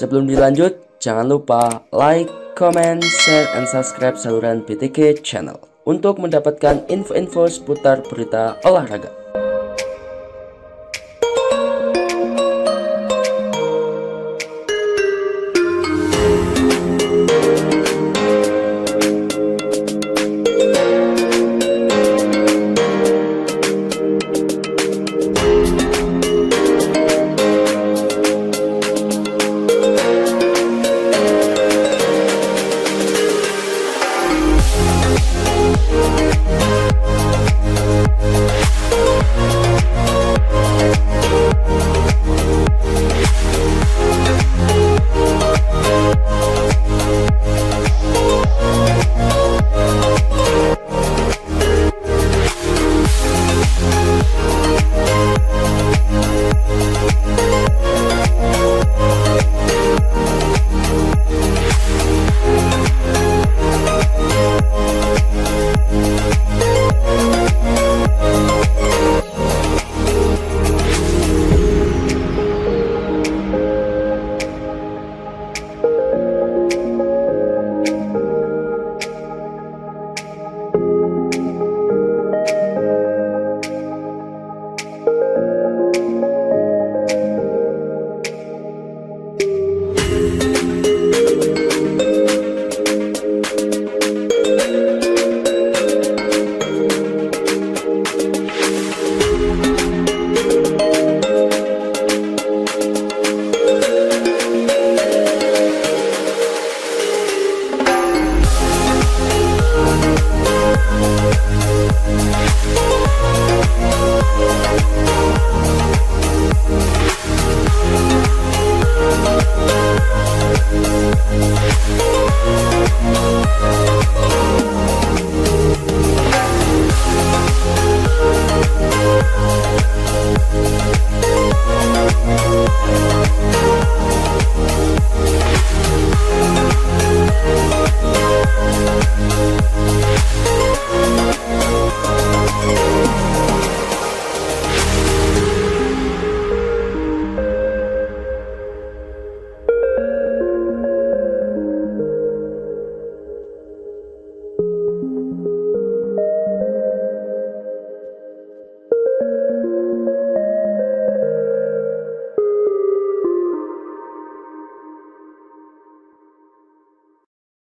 Sebelum dilanjut, jangan lupa like, comment, share, and subscribe saluran PTK Channel untuk mendapatkan info-info seputar berita olahraga.